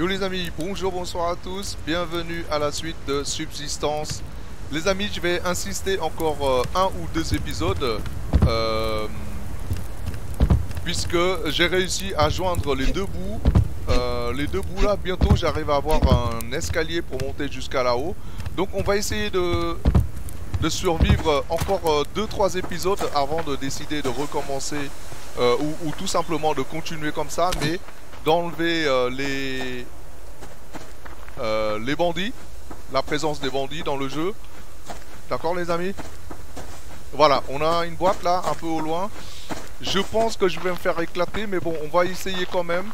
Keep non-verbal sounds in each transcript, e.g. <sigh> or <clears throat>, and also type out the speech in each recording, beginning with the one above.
Yo les amis, bonjour, bonsoir à tous, bienvenue à la suite de Subsistance. Les amis, je vais insister encore euh, un ou deux épisodes, euh, puisque j'ai réussi à joindre les deux bouts. Euh, les deux bouts là, bientôt j'arrive à avoir un escalier pour monter jusqu'à là-haut. Donc on va essayer de, survivre encore 2-3 épisodes avant de décider de recommencer ou, tout simplement de continuer comme ça, mais d'enlever les, les bandits, la présence des bandits dans le jeu. D'accord les amis? Voilà, on a une boîte là, un peu au loin. Je pense que je vais me faire éclater, mais bon, on va essayer quand même.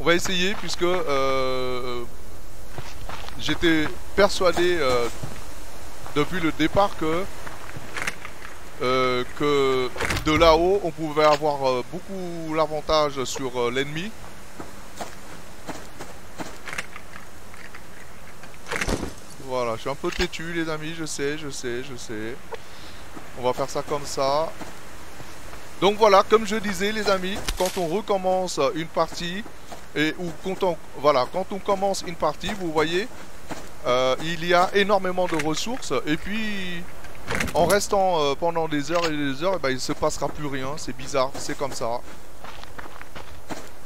On va essayer puisque euh, j'étais persuadé euh, depuis le départ que euh, que de là-haut on pouvait avoir beaucoup l'avantage sur l'ennemi Voilà, je suis un peu têtu les amis, je sais, je sais, je sais. On va faire ça comme ça. Donc voilà, comme je disais les amis, quand on recommence une partie, et ou quand on, voilà, quand on commence une partie, vous voyez, euh, il y a énormément de ressources, et puis en restant euh, pendant des heures et des heures, et eh ben, il se passera plus rien, c'est bizarre, c'est comme ça.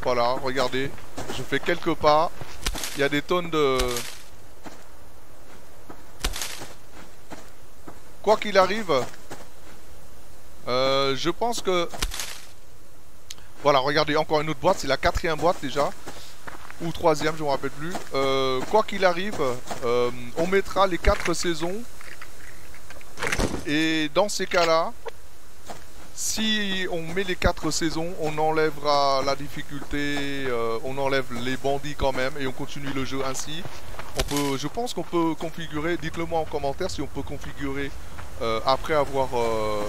Voilà, regardez, je fais quelques pas, il y a des tonnes de, Quoi qu'il arrive, euh, je pense que... Voilà, regardez, encore une autre boîte, c'est la quatrième boîte déjà. Ou troisième, je ne me rappelle plus. Euh, quoi qu'il arrive, on mettra les quatre saisons. Et dans ces cas-là, si on met les quatre saisons, on enlèvera la difficulté, on enlève les bandits quand même, et on continue le jeu ainsi. On peut, je pense qu'on peut configurer, dites-le moi en commentaire si on peut configurer euh, après avoir... Euh,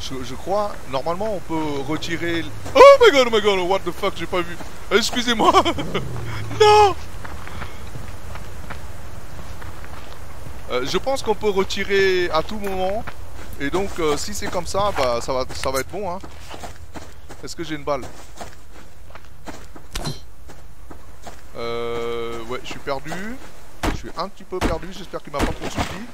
je, crois, normalement on peut retirer... Oh my god, oh my god, what the fuck, j'ai pas vu. Excusez-moi. <laughs> non euh, Je pense qu'on peut retirer à tout moment. Et donc, si c'est comme ça, bah ça va, ça va être bon. Hein. Est-ce que j'ai une balle? Euh... Ouais, je suis perdu. Je suis un petit peu perdu, j'espère qu'il m'a pas trop suivi.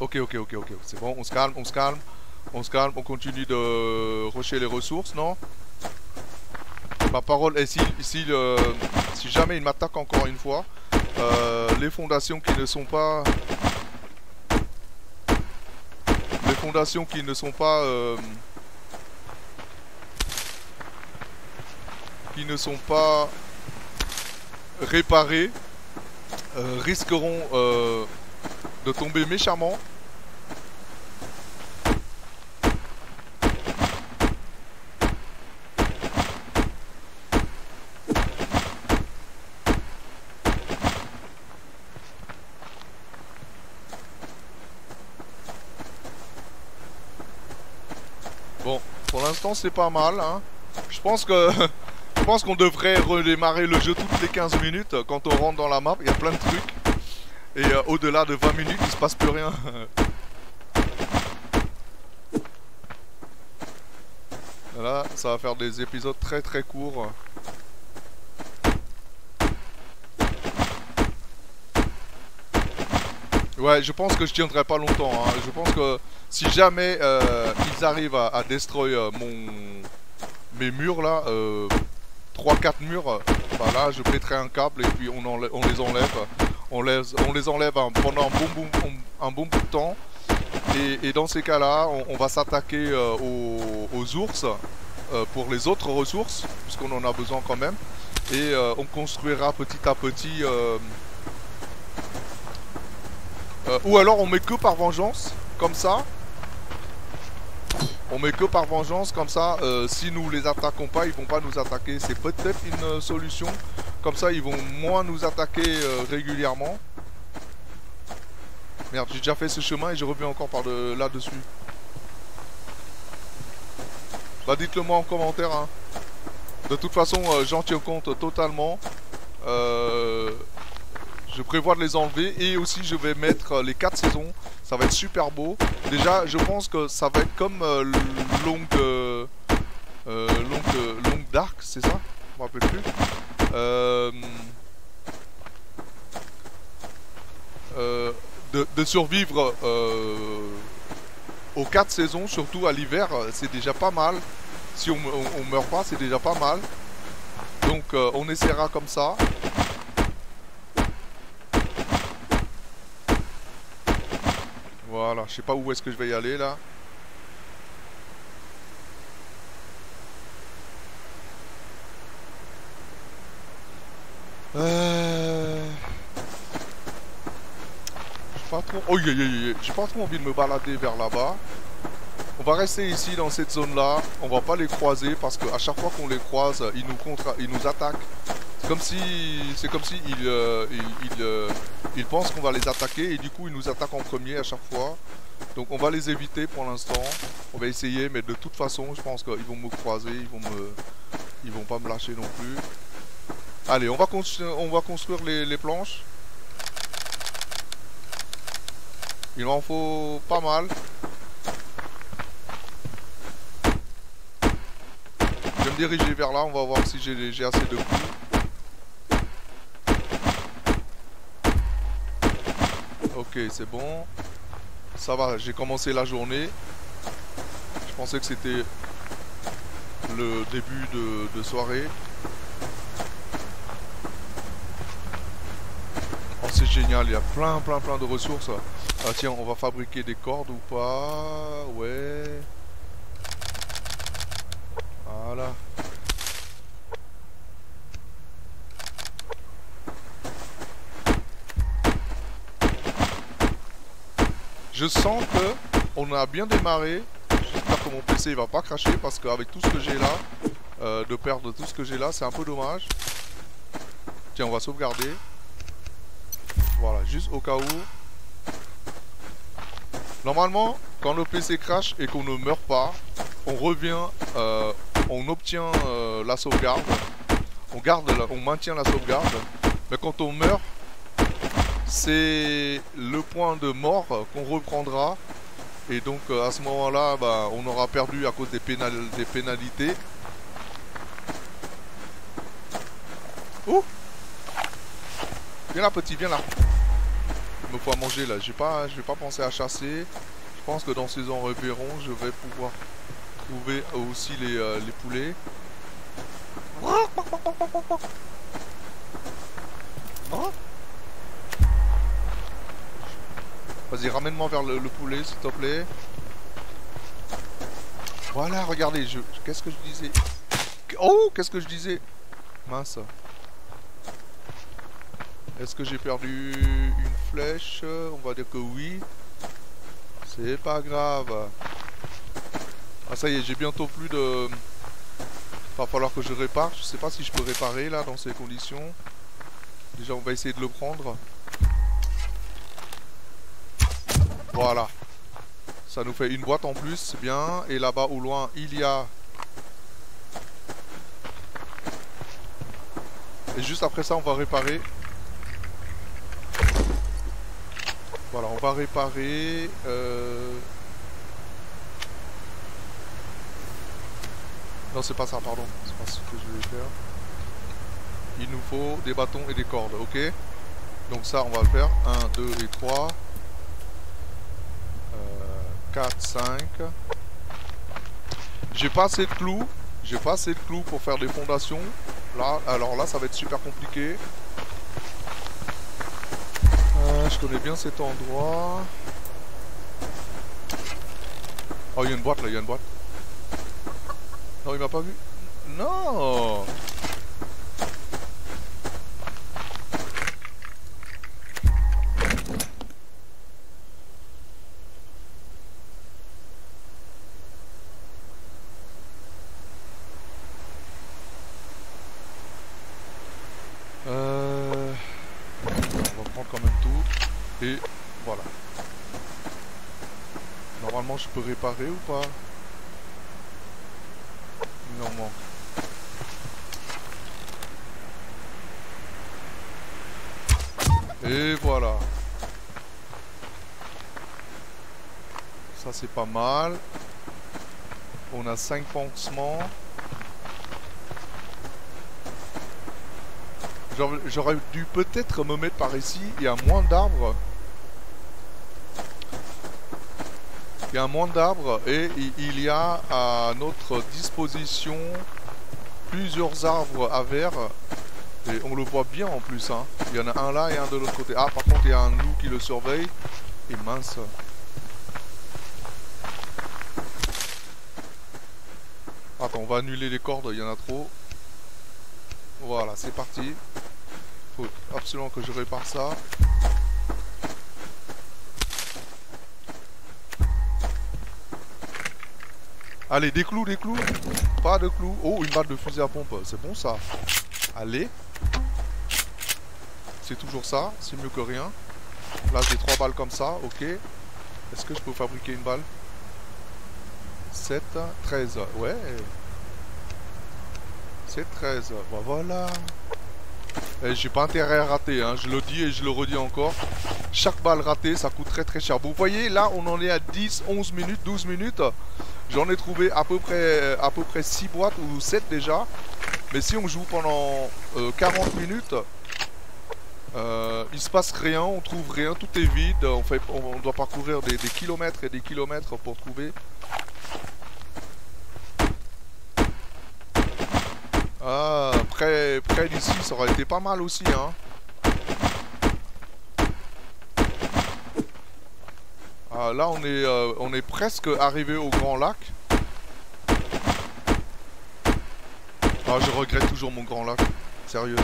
Ok, ok, ok, ok. C'est bon, on se calme, on se calme. On se calme, on continue de rusher les ressources, non? Ma parole est si, si, si jamais il m'attaque encore une fois, euh, les fondations qui ne sont pas... Les fondations qui ne sont pas... Euh, qui ne sont pas réparées euh, risqueront de tomber méchamment c'est pas mal. Hein. Je pense que <laughs> je pense qu'on devrait redémarrer le jeu toutes les 15 minutes quand on rentre dans la map. Il y a plein de trucs. Et euh, au-delà de 20 minutes, il se passe plus rien. <laughs> Là, ça va faire des épisodes très très courts. Ouais, je pense que je tiendrai pas longtemps. Hein. Je pense que si jamais euh, ils arrivent à, à euh, mon mes murs là, 3-4 euh, murs, bah là je mettrai un câble et puis on, les enlève. On les, enlève pendant un bon, un bon bout de temps. Et, dans ces cas-là, on, va s'attaquer aux, ours pour les autres ressources, puisqu'on en a besoin quand même. Et on construira petit à petit ou alors on met que par vengeance, comme ça. On met que par vengeance, comme ça, euh, si nous les attaquons pas, ils vont pas nous attaquer. C'est peut-être une euh, solution. Comme ça, ils vont moins nous attaquer régulièrement. Merde, j'ai déjà fait ce chemin et je reviens encore par là-dessus. Bah dites-le moi en commentaire. Hein. De toute façon, j'en tiens compte totalement. Je prévois de les enlever et aussi je vais mettre les 4 saisons. Ça va être super beau. Déjà, je pense que ça va être comme euh, Long, euh, euh, long, Dark, c'est ça? Je me rappelle plus. Euh, euh, de, survivre euh, aux 4 saisons, surtout à l'hiver, c'est déjà pas mal. Si on, on, on meurt pas, c'est déjà pas mal. Donc euh, on essaiera comme ça. Voilà, je sais pas où est-ce que je vais y aller là. Euh... Pas trop... Oh, j'ai pas trop envie de me balader vers là-bas. On va rester ici dans cette zone là, on va pas les croiser parce qu'à chaque fois qu'on les croise, ils nous, ils nous attaquent. C'est comme si, c'est comme si ils, euh, euh, ils pensent qu'on va les attaquer et du coup ils nous attaquent en premier à chaque fois. Donc on va les éviter pour l'instant. On va essayer, mais de toute façon, je pense qu'ils vont me croiser, ils vont me, ils vont pas me lâcher non plus. Allez, on va, on va construire les, les planches. Il en faut pas mal. Je vais me diriger vers là, on va voir si j'ai assez de coups. Ok, c'est bon. Ça va, j'ai commencé la journée. Je pensais que c'était le début de, soirée. Oh, c'est génial, il y a plein, plein, plein de ressources. Ah tiens, on va fabriquer des cordes ou pas? Ouais. Voilà. Je sens que on a bien démarré. J'espère que mon PC va pas cracher parce qu'avec tout ce que j'ai là, euh, de perdre tout ce que j'ai là, c'est un peu dommage. Tiens, on va sauvegarder. Voilà, juste au cas où. Normalement, quand le PC crache et qu'on ne meurt pas, on revient, euh, on obtient euh, la sauvegarde. On garde, on maintient la sauvegarde. Mais quand on meurt, c'est le point de mort qu'on reprendra. Et donc euh, à ce moment-là, bah, on aura perdu à cause des, pénal des pénalités. Ouh Viens là petit, viens là. Il me faut à manger là. Je vais pas penser à chasser. Je pense que dans Saison Révérons, je vais pouvoir trouver aussi les, euh, les poulets. Vas-y, ramène-moi vers le, le poulet, s'il te plaît. Voilà, regardez, je... Qu'est-ce que je disais? Oh, qu'est-ce que je disais? Mince. Est-ce que j'ai perdu une flèche? On va dire que oui. C'est pas grave. Ah ça y est, j'ai bientôt plus de... Va falloir que je répare. Je sais pas si je peux réparer là dans ces conditions. Déjà on va essayer de le prendre. Voilà. Ça nous fait une boîte en plus, c'est bien. Et là-bas au loin, il y a... Et juste après ça, on va réparer Voilà, on va réparer... Euh... Non, c'est pas ça, pardon. C'est pas ce que je vais faire. Il nous faut des bâtons et des cordes, ok? Donc ça, on va le faire. 1, 2 et 3. Euh, 4, 5. J'ai pas assez de clous. J'ai pas assez de clous pour faire des fondations. Là, alors là, ça va être super compliqué je connais bien cet endroit. Oh, il y a une boîte là, il y a une boîte. Non, il m'a pas vu. Non je réparer ou pas? Non. Et voilà. Ça c'est pas mal. On a 5 pansements. J'aurais dû peut-être me mettre par ici. Il y a moins d'arbres. Il y a moins d'arbres et il y a à notre disposition plusieurs arbres à verre. Et on le voit bien en plus. Hein. Il y en a un là et un de l'autre côté. Ah, par contre, il y a un loup qui le surveille. Et mince. Attends, on va annuler les cordes, il y en a trop. Voilà, c'est parti. Faut absolument que je répare ça. Allez, des clous, des clous. Pas de clous. Oh, une balle de fusil à pompe. C'est bon ça. Allez. C'est toujours ça. C'est mieux que rien. Là, j'ai trois balles comme ça. Ok. Est-ce que je peux fabriquer une balle? 7, 13. Ouais. C'est 13. Bah voilà. Eh, j'ai pas intérêt à rater, hein. je le dis et je le redis encore. Chaque balle ratée, ça coûte très très cher. Vous voyez, là, on en est à 10, 11 minutes, 12 minutes. J'en ai trouvé à peu près à peu près 6 boîtes ou 7 déjà. Mais si on joue pendant 40 euh, minutes, euh, il se passe rien, on trouve rien, tout est vide. On, fait, on, doit parcourir des, des kilomètres et des kilomètres pour trouver. Ah, près, près d'ici, ça aurait été pas mal aussi, hein. Ah, là, on est, euh, on est presque arrivé au Grand Lac. Ah, je regrette toujours mon Grand Lac. Sérieux.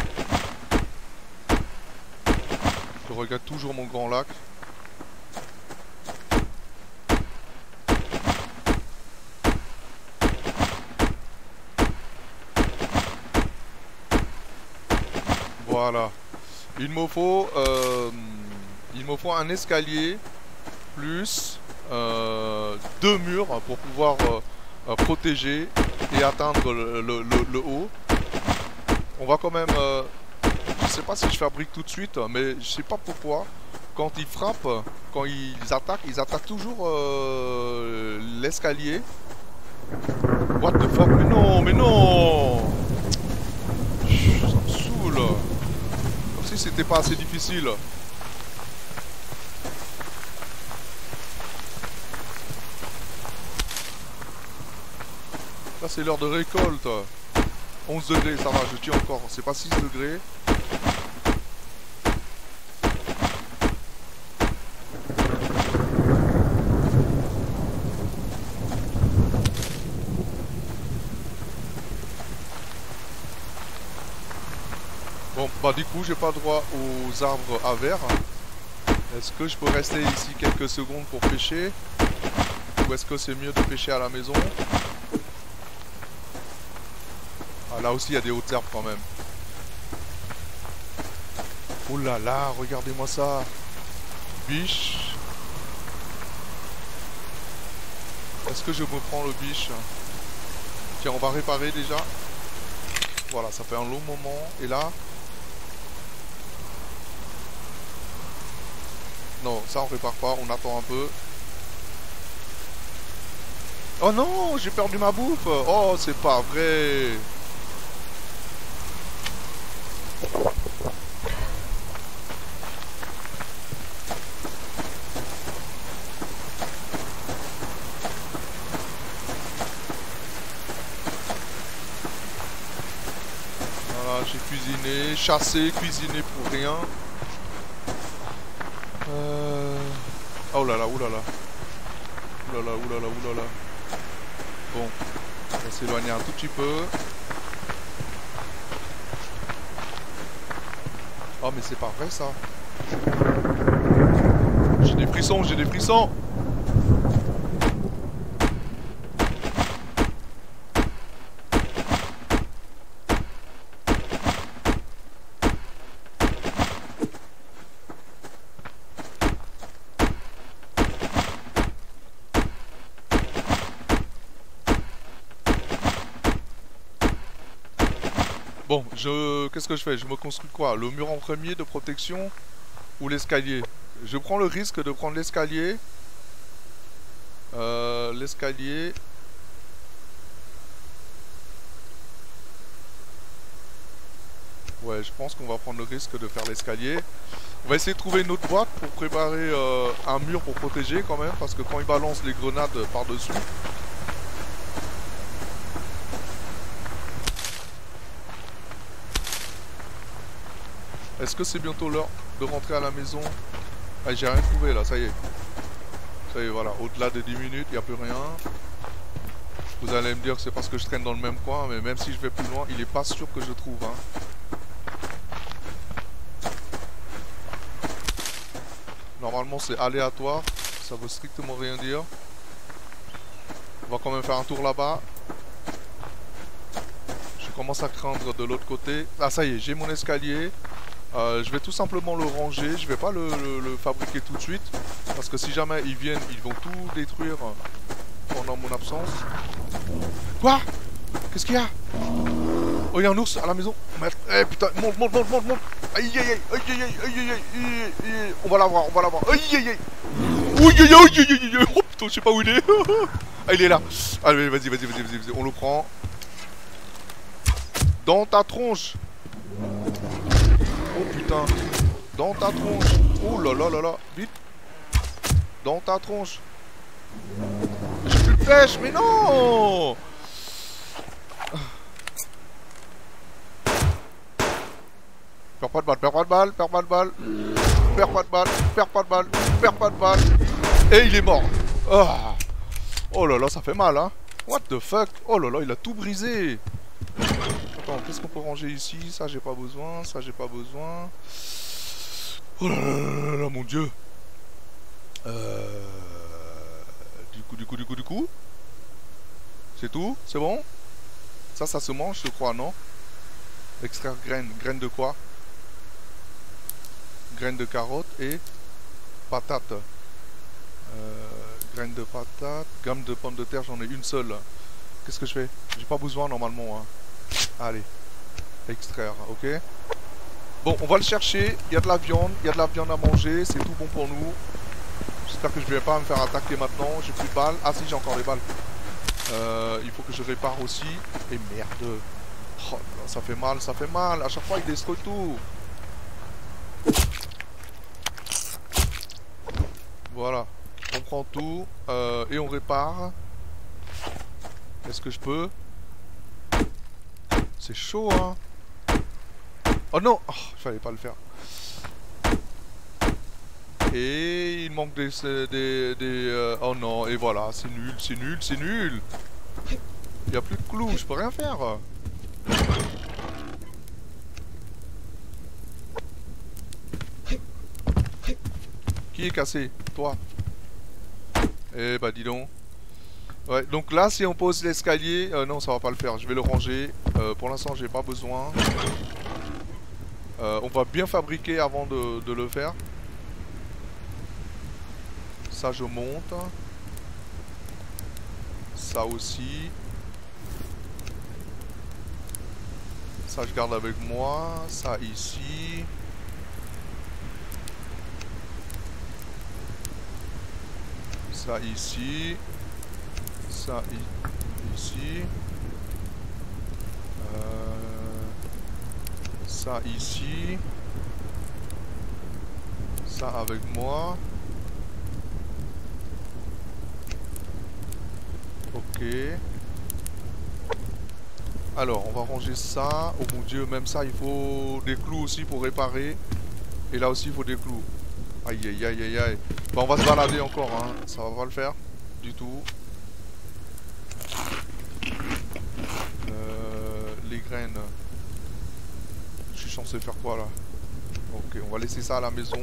Je regrette toujours mon Grand Lac. Voilà. Il me faut, euh, il me faut un escalier plus euh, deux murs pour pouvoir euh, protéger et atteindre le, haut. On va quand même... je sais pas si je fabrique tout de suite, mais je sais pas pourquoi. Quand ils frappent, quand ils attaquent, ils attaquent toujours l'escalier. What the fuck? Mais non, mais non Ça me saoule c'était pas assez difficile. Là c'est l'heure de récolte. 11 degrés, ça va, je tue encore. C'est pas 6 degrés. Bah du coup j'ai pas droit aux arbres à verre. Est-ce que je peux rester ici quelques secondes pour pêcher? Ou est-ce que c'est mieux de pêcher à la maison? Là aussi il y a des hautes herbes quand même. Oh là là, regardez-moi ça Biche Est-ce que je me prends le biche? Tiens, on va réparer déjà. Voilà, ça fait un long moment. Et là, Non, ça on répare pas, on attend un peu. Oh non, j'ai perdu ma bouffe Oh, c'est pas vrai J'ai cuisiné, chassé, cuisiné pour rien. Euh... Oh là là, oulala. Oulala, oulala, oulala. Bon, on va s'éloigner un tout petit peu. Oh mais c'est pas vrai ça. J'ai des frissons, j'ai des frissons. Bon, je... Qu'est-ce que je fais? Je me construis quoi? Le mur en premier de protection Ou l'escalier? Je prends le risque de prendre l'escalier. Euh, l'escalier. Ouais, je pense qu'on va prendre le risque de faire l'escalier. On va essayer de trouver une autre boîte pour préparer euh, un mur pour protéger quand même, parce que quand ils balancent les grenades par-dessus... Est-ce que c'est bientôt l'heure de rentrer à la maison? Ah, j'ai rien trouvé là, ça y est. Ça y est, voilà. Au-delà de 10 minutes, il n'y a plus rien. Vous allez me dire que c'est parce que je traîne dans le même coin, mais même si je vais plus loin, il n'est pas sûr que je trouve. Hein. Normalement c'est aléatoire, ça veut strictement rien dire. On va quand même faire un tour là-bas. Je commence à craindre de l'autre côté. Ah ça y est, j'ai mon escalier. Euh, je vais tout simplement le ranger, je vais pas le, fabriquer tout de suite. Parce que si jamais ils viennent, ils vont tout détruire pendant mon absence. Quoi Qu'est-ce qu'il y a Oh, il y a un ours à la maison. Eh putain, monte, monte, monte, monte, monte. Aïe, aïe, aïe, aïe, aïe, aïe, aïe, aïe, On va l'avoir, on va l'avoir. Aïe, aïe, aïe. Aïe, aïe, aïe, aïe, aïe, Oh putain, je sais pas où il est. ah, il est là. Allez, vas-y, vas-y, vas-y, vas-y, on le prend. Dans ta tronche. Oh. Dans ta tronche. Oh là là là là. Vite. Dans ta tronche. J'ai plus de pêche, mais non Perds pas de balle, perds pas de balle, perds pas de balle. Perds pas de balle, perds pas de balle, perds pas de balle. Et il est mort. Ah. Oh là là, ça fait mal, hein. What the fuck Oh là là, il a tout brisé. Qu'est-ce qu'on peut ranger ici? Ça, j'ai pas besoin. Ça, j'ai pas besoin. Oh là là là mon dieu. Euh... Du coup, du coup, du coup, du coup. C'est tout? C'est bon? Ça, ça se mange, je crois, non? Extraire graines. Graines de quoi? Graines de carotte et patates. Euh, graines de patates, gamme de pommes de terre, j'en ai une seule. Qu'est-ce que je fais? J'ai pas besoin normalement. Hein. Allez, extraire, ok Bon, on va le chercher. Il y a de la viande, il y a de la viande à manger, c'est tout bon pour nous. J'espère que je vais pas me faire attaquer maintenant. J'ai plus de balles. Ah si, j'ai encore des balles. Euh, il faut que je répare aussi. Et merde. Oh, ça fait mal, ça fait mal. À chaque fois, il détruit tout. Voilà. On prend tout euh, et on répare. Est-ce que je peux? C'est chaud, hein Oh non oh, fallait pas le faire. Et il manque des... des, euh, oh non, et voilà, c'est nul, c'est nul, c'est nul Il a plus de clous, je peux rien faire Qui est cassé? Toi. Eh bah dis donc. Ouais, donc là, si on pose l'escalier... Euh, non, ça va pas le faire. Je vais le ranger. Euh, pour l'instant, j'ai pas besoin. Euh, on va bien fabriquer avant de, le faire. Ça, je monte. Ça aussi. Ça, je garde avec moi. Ça, ici. ça ici, ça ici, ça ici, ça avec moi. Ok. Alors, on va ranger ça. Oh mon dieu, même ça, il faut des clous aussi pour réparer. Et là aussi, il faut des clous. Aïe aïe aïe aïe aïe. Bah on va se balader encore hein. Ça va pas le faire. Du tout. Euh, les graines. Je suis censé faire quoi là? Ok, on va laisser ça à la maison.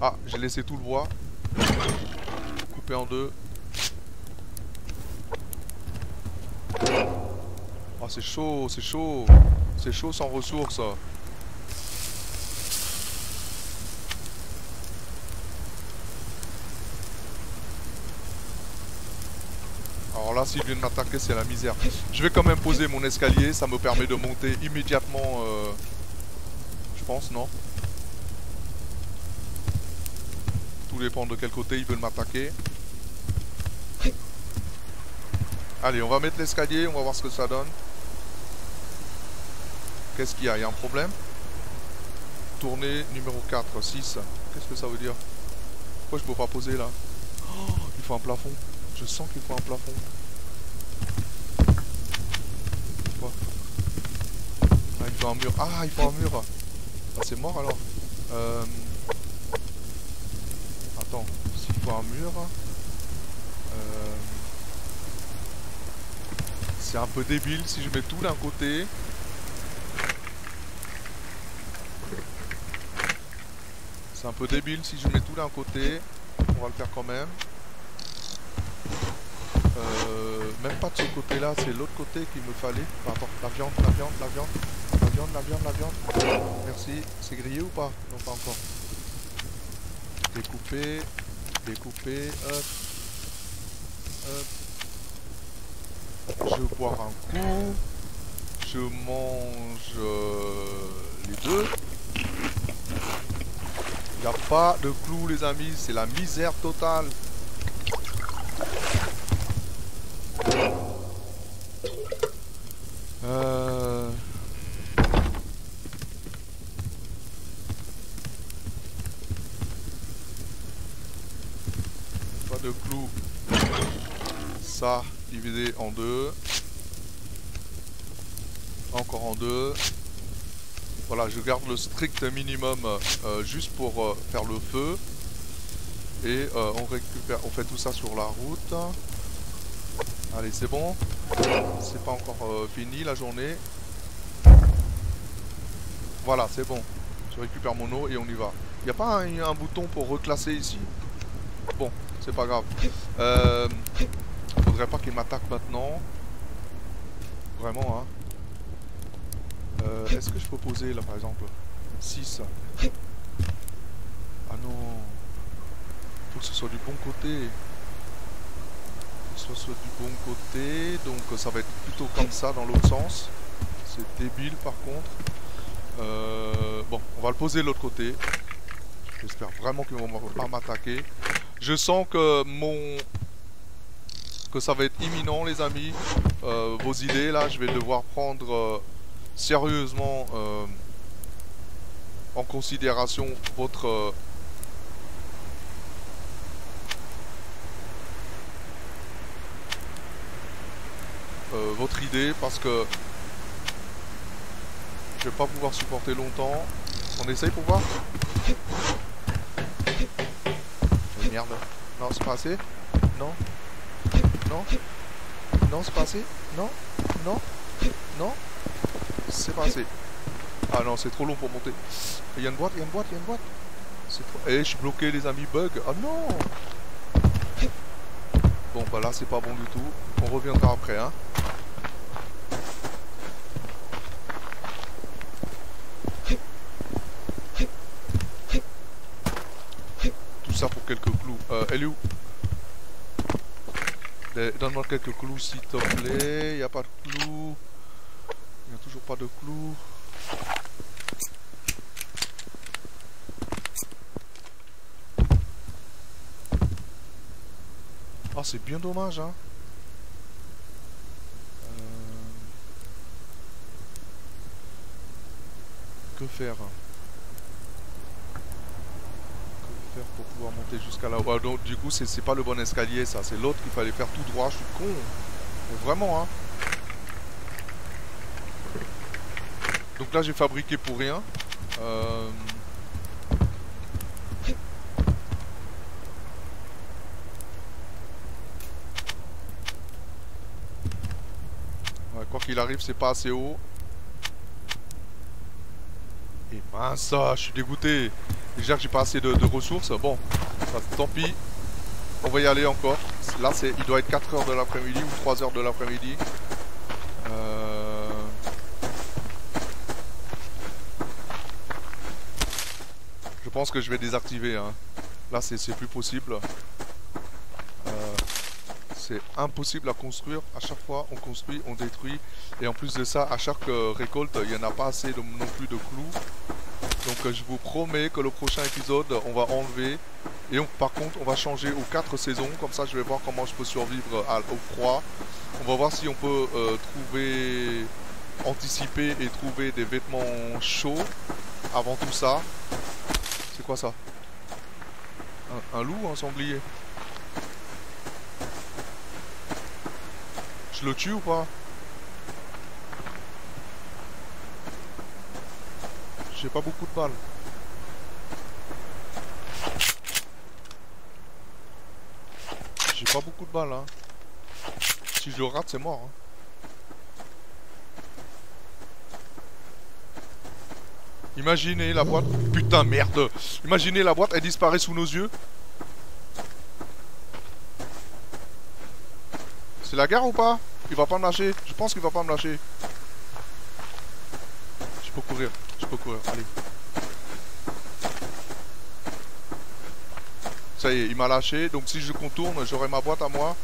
Ah, j'ai laissé tout le bois. Coupé en deux. Ah, c'est chaud, c'est chaud. C'est chaud sans ressources. là, s'il vient de m'attaquer, c'est la misère. Je vais quand même poser mon escalier, ça me permet de monter immédiatement. Euh, je pense, non? Tout dépend de quel côté ils veulent m'attaquer. Allez, on va mettre l'escalier, on va voir ce que ça donne. Qu'est-ce qu'il y a? Il y a un problème? Tournée numéro 4, 6. Qu'est-ce que ça veut dire? Pourquoi je peux pas poser là? Oh, Il faut un plafond. Je sens qu'il faut un plafond. Un mur. Ah, il faut un mur. Ah, c'est mort alors. Euh... Attends, s'il faut un mur... Euh... C'est un peu débile si je mets tout d'un côté. C'est un peu débile si je mets tout d'un côté. On va le faire quand même. Euh, même pas de ce côté-là, c'est l'autre côté qu'il me fallait. Pardon, la viande, la viande, la viande, viande, la viande, la viande. Merci. C'est grillé ou pas? Non, pas encore. Découper, hop, hop. Je bois un coup. Je mange euh, les deux. Il n'y a pas de clous les amis, c'est la misère totale. Euh... Pas de clous. Ça, divisé en deux. Encore en deux. Je garde le strict minimum euh, juste pour euh, faire le feu. Et euh, on récupère, on fait tout ça sur la route. Allez, c'est bon. C'est pas encore fini la journée. Voilà, c'est bon. Je récupère mon eau et on y va. N'y a pas un, bouton pour reclasser ici? Bon, c'est pas grave. Euh, faudrait pas qu'il m'attaque maintenant. Vraiment, hein. Euh, Est-ce que je peux poser là par exemple 6 Ah non. Faut que ce soit du bon côté. Faut que ce soit du bon côté. Donc ça va être plutôt comme ça dans l'autre sens. C'est débile par contre. Euh, Bon on va le poser de l'autre côté. J'espère vraiment qu'ils vont pas m'attaquer. Je sens que mon que ça va être imminent les amis. Euh, Vos idées là je vais devoir prendre euh, sérieusement euh, en considération votre euh, euh, votre idée parce que je vais pas pouvoir supporter longtemps. On essaye pour voir. Merde. Non, c'est pas assez. Non. Non. Non, c'est pas assez. Non. Non. Non c'est pas assez. Ah non, c'est trop long pour monter. Il y a une boîte, il y a une boîte, il y a une boîte. C'est trop... Eh, je suis bloqué les amis, bug. Ah non Bon, bah là, c'est pas bon du tout. On reviendra après, hein. Tout ça pour quelques clous. Euh, elle est où? Donne-moi quelques clous s'il te plaît. Il n'y a pas de clous pas de clous. Ah, c'est bien dommage, hein. Euh, que faire? Que faire pour pouvoir monter jusqu'à là-haut? Ah, Donc, du coup, c'est pas le bon escalier, ça. C'est l'autre qu'il fallait faire tout droit. Je suis con. Vraiment, hein. Donc là j'ai fabriqué pour rien. Euh... quoi qu'il arrive c'est pas assez haut. Et mince, je suis dégoûté. Déjà que j'ai pas assez de, ressources. Bon, tant pis. On va y aller encore. Là, il doit être 4h de l'après-midi ou 3h de l'après-midi. Je pense que je vais désactiver. Hein. Là, c'est plus possible. Euh, c'est impossible à construire. À chaque fois, on construit, on détruit. Et en plus de ça, à chaque euh, récolte, il n'y en a pas assez non plus de clous. Donc euh, je vous promets que le prochain épisode, on va enlever. Et par contre, on va changer aux 4 saisons. Comme ça, je vais voir comment je peux survivre au froid. On va voir si on peut trouver, anticiper et trouver des vêtements chauds avant tout ça. Quoi ça un, un loup, un sanglier Je le tue ou pas J'ai pas beaucoup de balles. J'ai pas beaucoup de balles, hein. Si je le rate, c'est mort, hein. Imaginez la boîte. Putain, merde. Imaginez la boîte, elle disparaît sous nos yeux. C'est la guerre ou pas? Il va pas me lâcher. Je pense qu'il va pas me lâcher. Je peux courir. Je peux courir. Allez. Ça y est, il m'a lâché. Donc si je contourne, j'aurai ma boîte à moi.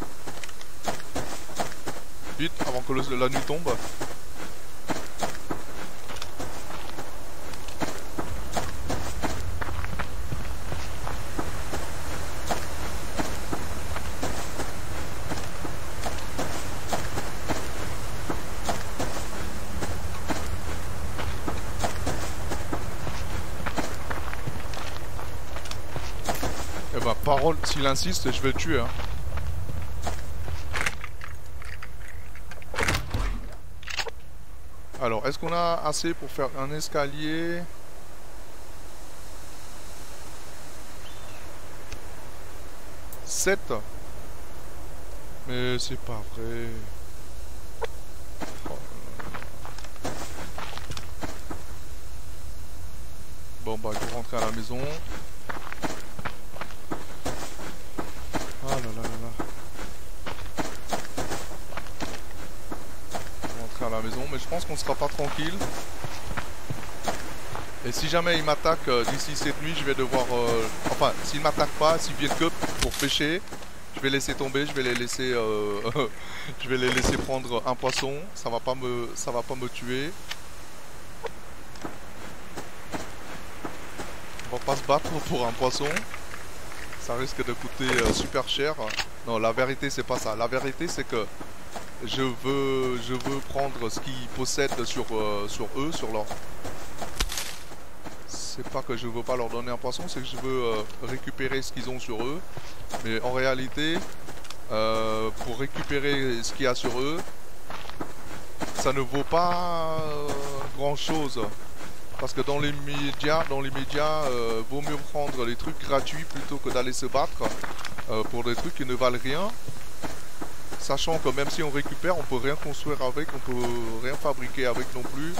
Vite, avant que la nuit tombe. S'il insiste, je vais le tuer. Hein. Alors, est-ce qu'on a assez pour faire un escalier « 7 Mais c'est pas vrai. Bon bah, il faut rentrer à la maison. Je pense qu'on sera pas tranquille. Et si jamais il m'attaque euh, d'ici cette nuit, je vais devoir... Euh, enfin, s'il m'attaque pas, s'il vient que pour pêcher, je vais laisser tomber, je vais les laisser... Euh, <laughs> je vais les laisser prendre un poisson. Ça va pas me, ça va pas me tuer. On va pas se battre pour un poisson. Ça risque de coûter super cher. Non, la vérité c'est pas ça. La vérité c'est que je veux, prendre ce qu'ils possèdent sur, euh, sur eux, sur leur... C'est pas que je veux pas leur donner un poisson, c'est que je veux euh, récupérer ce qu'ils ont sur eux. Mais en réalité, euh, pour récupérer ce qu'il y a sur eux, ça ne vaut pas grand chose. Parce que dans les médias, dans les médias, vaut mieux prendre les trucs gratuits plutôt que d'aller se battre pour des trucs qui ne valent rien. Sachant que même si on récupère, on peut rien construire avec, on peut rien fabriquer avec non plus.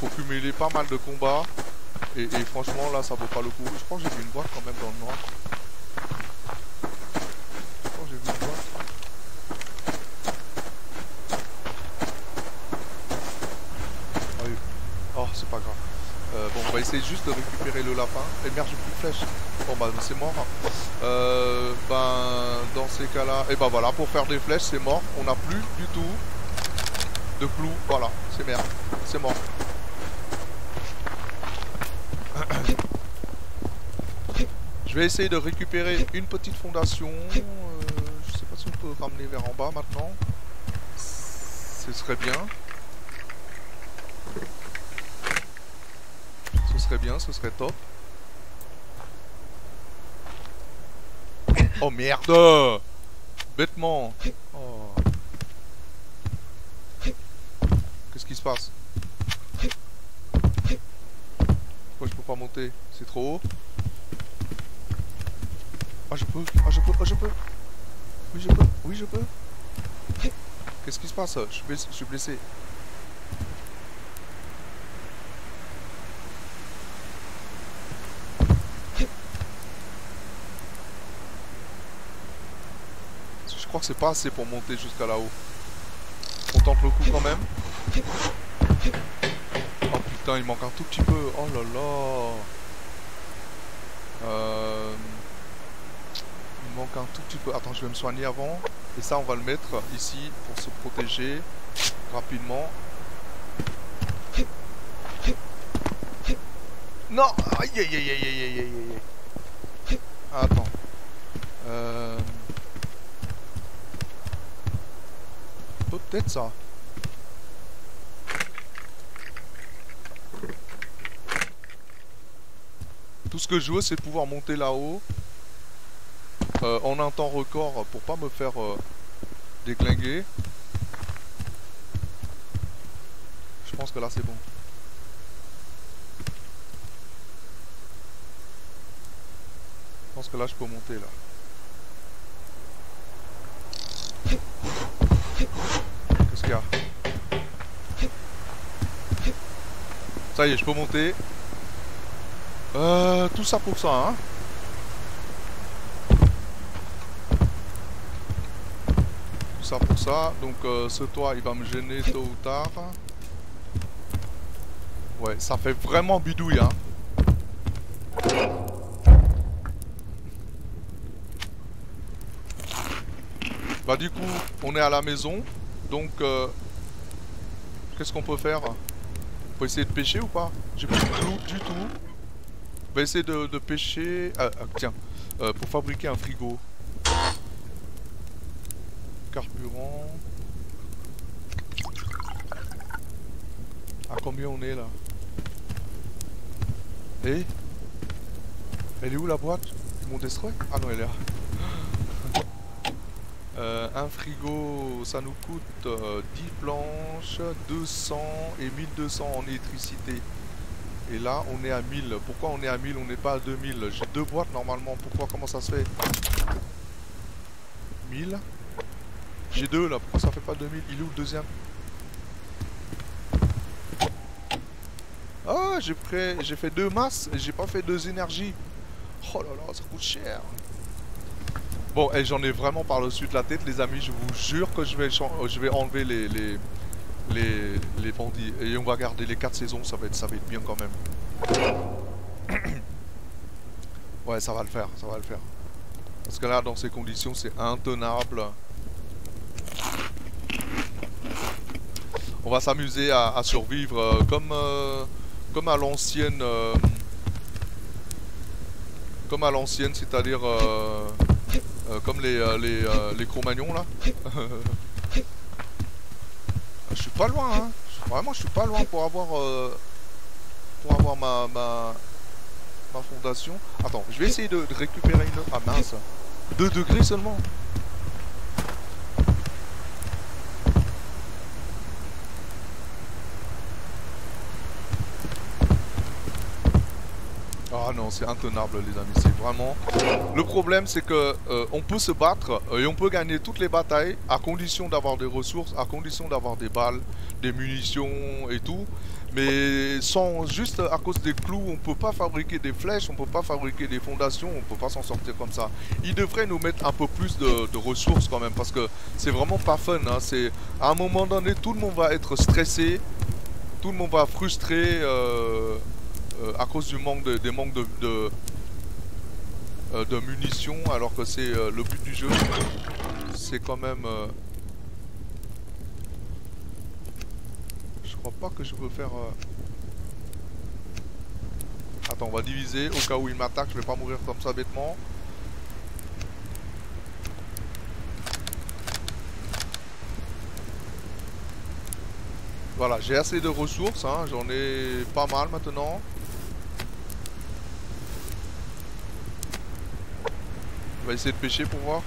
Faut cumuler pas mal de combats. Et, franchement là ça vaut pas le coup. Je crois que j'ai vu une boîte quand même dans le noir. Je crois que j'ai vu une boîte. Ah oui. Oh c'est pas grave. Euh, bon on va essayer juste de récupérer le lapin. Et merde j'ai plus de flèches. Bon bah c'est mort. Euh, ben dans ces cas-là, et ben voilà, pour faire des flèches c'est mort. On n'a plus du tout de clous. Voilà, c'est merde, c'est mort. Je vais essayer de récupérer une petite fondation. Euh, je sais pas si on peut ramener vers en bas maintenant. Ce serait bien. Ce serait bien, ce serait top. Oh merde. Bêtement. Oh. Qu'est-ce qui se passe? Pourquoi je peux pas monter. C'est trop haut. Ah je peux. Ah je peux. Ah je peux. Oui je peux. Oui je peux. Qu'est-ce qui se passe? Je suis blessé. C'est pas assez pour monter jusqu'à là-haut. On tente le coup quand même. Oh putain, il manque un tout petit peu. Oh là là. Euh... Il manque un tout petit peu. Attends, je vais me soigner avant. Et ça, on va le mettre ici pour se protéger rapidement. Non Aïe aïe aïe aïe aïe aïe aïe aïe Attends. Euh... Ça. Tout ce que je veux, c'est pouvoir monter là-haut euh, en un temps record pour pas me faire euh, déglinguer. Je pense que là, c'est bon. Je pense que là, je peux monter là. Qu'est-ce qu'il y a Ça y est, je peux monter. Euh, tout ça pour ça, hein. Tout ça pour ça. Donc euh, ce toit, il va me gêner tôt ou tard. Ouais, ça fait vraiment bidouille, hein. Bah du coup, on est à la maison. Donc, euh, qu'est-ce qu'on peut faire? Peut essayer de pêcher ou pas? J'ai pas de clou du tout. On va essayer de, pêcher... Ah, ah, tiens, euh, pour fabriquer un frigo. Carburant. À combien on est là Eh? Elle est où la boîte? Ils m'ont destroy Ah non, elle est là. Euh, un frigo, ça nous coûte 10 euh, planches, 200 et 1200 en électricité. Et là, on est à 1000. Pourquoi on est à 1000 On n'est pas à 2000. J'ai deux boîtes normalement. Pourquoi Comment ça se fait? 1000 J'ai deux là. Pourquoi ça fait pas 2000 Il est où le deuxième? Ah, j'ai j'ai fait deux masses et j'ai pas fait deux énergies. Oh là là, ça coûte cher. Bon, et j'en ai vraiment par le dessus de la tête, les amis. Je vous jure que je vais, je vais enlever les, les, les, les bandits. Et on va garder les 4 saisons, ça va être, ça va être bien quand même. <coughs> ouais, ça va le faire, ça va le faire. Parce que là, dans ces conditions, c'est intenable. On va s'amuser à, survivre euh, comme, euh, comme à l'ancienne... Euh, comme à l'ancienne, c'est-à-dire... comme les, les, les Cro-Magnons, là. <laughs> Je suis pas loin, hein. Vraiment, je suis pas loin pour avoir, euh, ma, ma, fondation. Attends, je vais essayer de, de récupérer une... Ah mince. 2 degrés seulement. Ah non, c'est intenable les amis, c'est vraiment... Le problème c'est que euh, on peut se battre euh, et on peut gagner toutes les batailles à condition d'avoir des ressources, à condition d'avoir des balles, des munitions et tout. Mais sans juste à cause des clous, on peut pas fabriquer des flèches, on peut pas fabriquer des fondations, on peut pas s'en sortir comme ça. Ils devraient nous mettre un peu plus de, ressources quand même parce que c'est vraiment pas fun. Hein. À un moment donné, tout le monde va être stressé, tout le monde va frustrer. Euh, euh, à cause du manque de, des manques de, euh, munitions alors que c'est euh, le but du jeu c'est quand même je crois pas que je peux faire attends on va diviser au cas où il m'attaque je vais pas mourir comme ça bêtement Voilà, j'ai assez de ressources, hein. j'en ai pas mal maintenant. On va essayer de pêcher pour voir.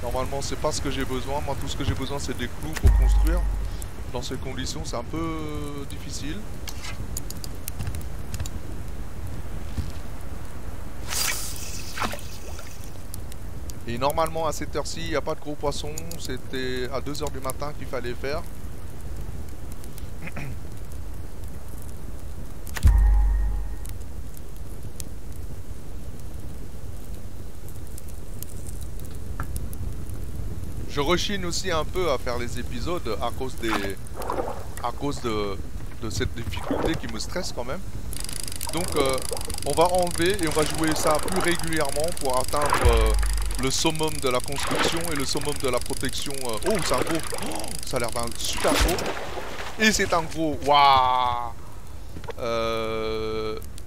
Normalement, c'est pas ce que j'ai besoin. Moi, tout ce que j'ai besoin, c'est des clous pour construire. Dans ces conditions, c'est un peu difficile. Et normalement, à cette heure-ci, il n'y a pas de gros poissons. C'était à 2h du matin qu'il fallait faire. <clears throat> Je rechine aussi un peu à faire les épisodes à cause des, à cause de, cette difficulté qui me stresse quand même. Donc euh, on va enlever et on va jouer ça plus régulièrement pour atteindre euh, le summum de la construction et le summum de la protection. Euh. Oh c'est un gros, oh, ça a l'air d'un super gros. Et c'est un gros, waouh.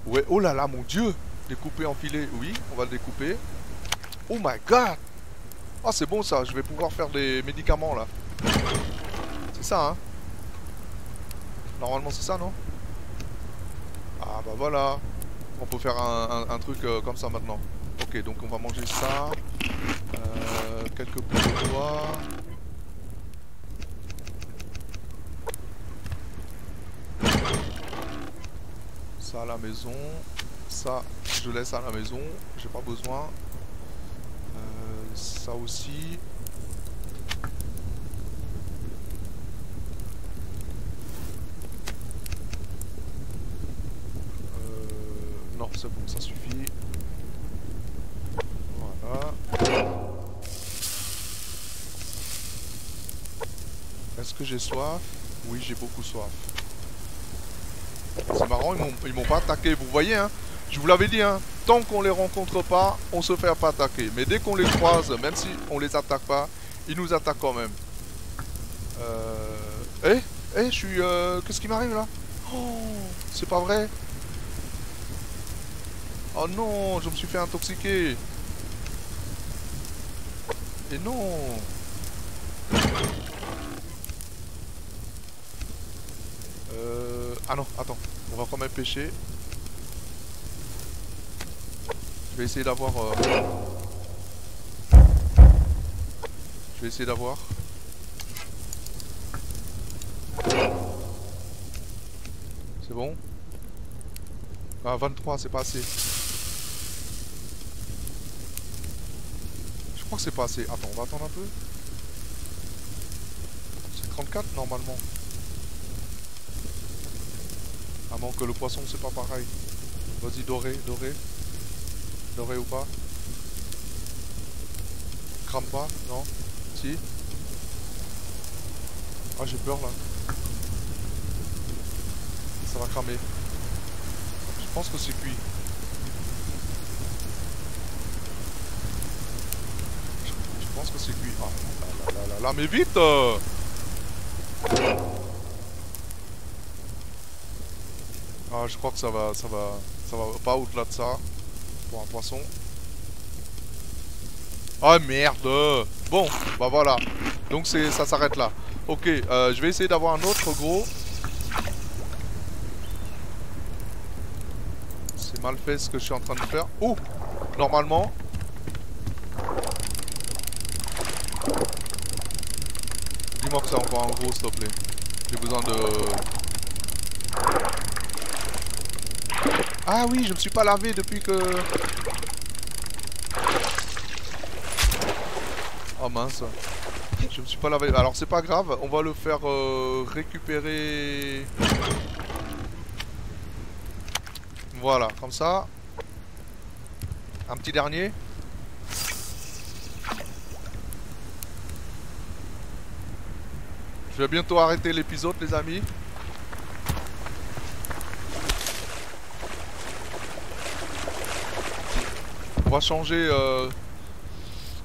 Ouais, oh là là, mon dieu Découper, enfiler, oui, on va le découper. Oh my god Ah, c'est bon ça, je vais pouvoir faire des médicaments là. C'est ça, hein Normalement, c'est ça, non? Ah, bah voilà. On peut faire un, truc euh, comme ça maintenant. Ok, donc on va manger ça. Euh, quelques bouts de bois. Ça à la maison. Ça, je laisse à la maison. J'ai pas besoin. Euh, ça aussi. c'est bon, ça suffit. Voilà. Est-ce que j'ai soif? Oui, j'ai beaucoup soif. C'est marrant, ils m'ont pas attaqué. Vous voyez, hein Je vous l'avais dit, hein Tant qu'on les rencontre pas, on se fait pas attaquer. Mais dès qu'on les croise, même si on les attaque pas, ils nous attaquent quand même. Euh... Eh Eh, je suis... Euh... Qu'est-ce qui m'arrive là? Oh C'est pas vrai Oh non, je me suis fait intoxiquer. Et non. Euh... Ah non, attends. On va quand même pêcher. Je vais essayer d'avoir... Euh, je vais essayer d'avoir... C'est bon? Ah, 23, c'est pas assez. crois que c'est pas assez. Attends, on va attendre un peu. C'est 34 normalement. À moins que le poisson c'est pas pareil. Vas-y, doré, doré. Ou pas? Crame pas Non? Si Ah, j'ai peur là. Ça va cramer. Je pense que c'est cuit. pense que c'est cuit. Ah, là, mais vite euh. Ah, je crois que ça va, ça va, ça va pas au-delà de ça pour un poisson. Ah merde Bon, bah voilà. Donc ça s'arrête là. Ok, euh, je vais essayer d'avoir un autre gros. C'est mal fait ce que je suis en train de faire. Oh Normalement, Dis-moi que c'est encore un gros, s'il te plaît. J'ai besoin de... Ah oui, je me suis pas lavé depuis que... Oh mince. Je me suis pas lavé. Alors c'est pas grave, on va le faire euh, récupérer... Voilà, comme ça. Un petit dernier. Je vais bientôt arrêter l'épisode, les amis. On va changer... Euh,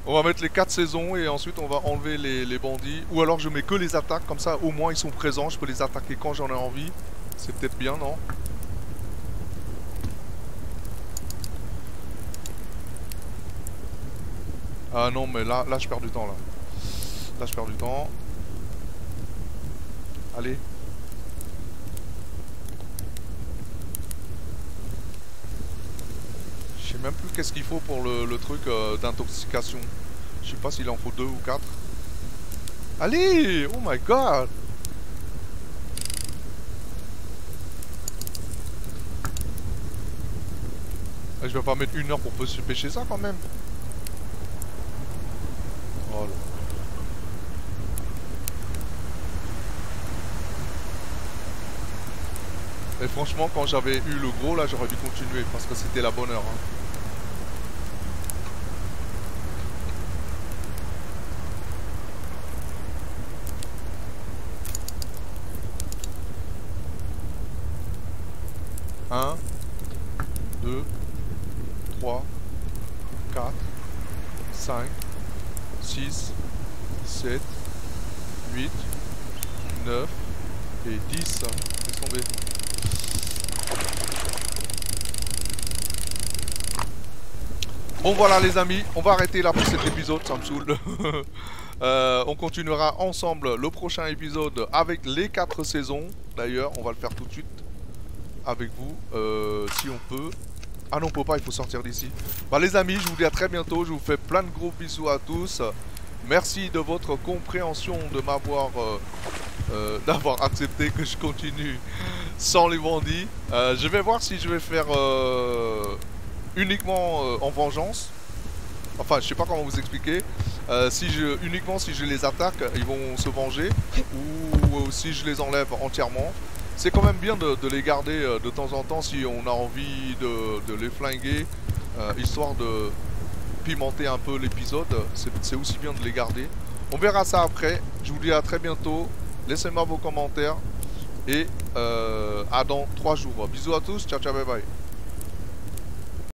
on va mettre les 4 saisons et ensuite on va enlever les, bandits. Ou alors je mets que les attaques, comme ça au moins ils sont présents, je peux les attaquer quand j'en ai envie. C'est peut-être bien, non? Ah non, mais là, là je perds du temps, là. Là je perds du temps. Allez. Je sais même plus qu'est-ce qu'il faut pour le, truc euh, d'intoxication. Je sais pas s'il en faut deux ou quatre. Allez Oh my god Je vais pas mettre une heure pour pêcher ça quand même. Oh là. Et franchement, quand j'avais eu le gros, là, j'aurais dû continuer parce que c'était la bonne heure. Hein. 2, 3, 4, 5, 6, 7, 8, 9 et 10. Laisse tomber. Bon voilà les amis, on va arrêter là pour cet épisode, ça me saoule. <laughs> Euh, on continuera ensemble le prochain épisode avec les 4 saisons. D'ailleurs, on va le faire tout de suite avec vous, euh, si on peut. Ah non, on peut pas, il faut sortir d'ici. Bah les amis, je vous dis à très bientôt, je vous fais plein de gros bisous à tous. Merci de votre compréhension, de m'avoir... Euh, <laughs> d'avoir accepté que je continue sans les bandits. je vais voir si je vais faire uniquement en vengeance. Enfin, je sais pas comment vous expliquer. Euh, si je, uniquement si je les attaque, ils vont se venger. Ou si je les enlève entièrement. C'est quand même bien de, les garder euh, de temps en temps si on a envie de, les flinguer. Euh, histoire de pimenter un peu l'épisode. C'est aussi bien de les garder. On verra ça après. Je vous dis à très bientôt. Laissez-moi vos commentaires. Et à dans 3 jours. Bisous à tous. Ciao, ciao, bye bye.